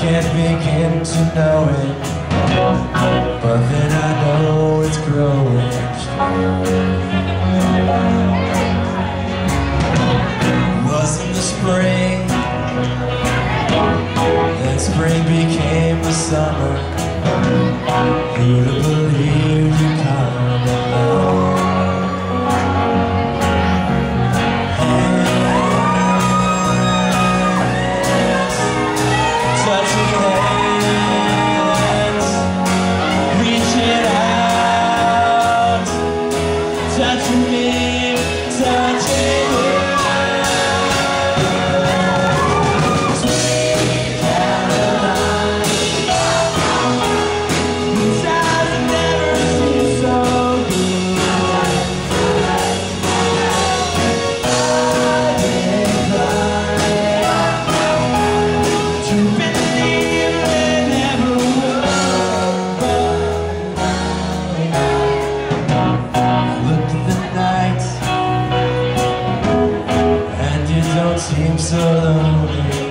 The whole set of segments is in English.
Can't begin to know it, but then I know it's growing. Was in the spring, then spring became the summer. Who'd have believed seems so lonely.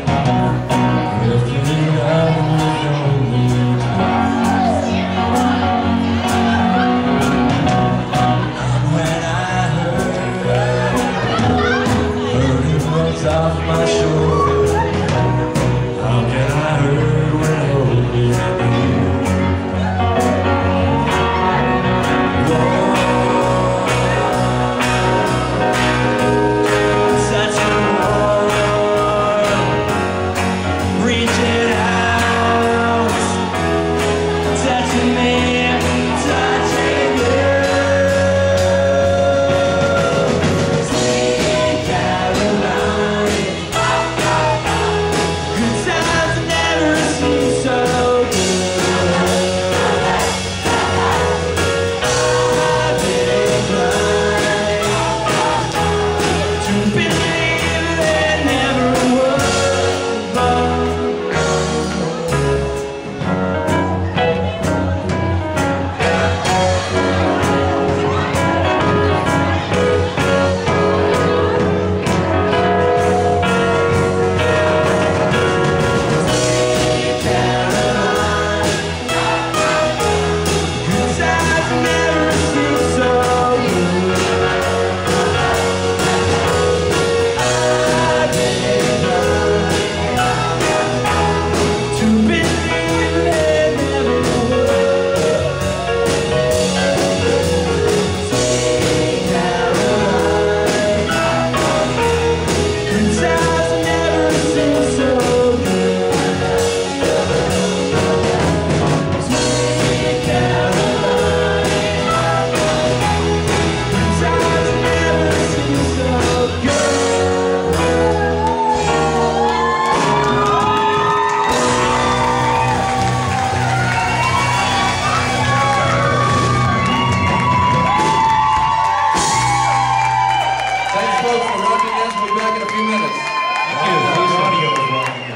folks for rocking us. We'll be back in a few minutes. Thank you.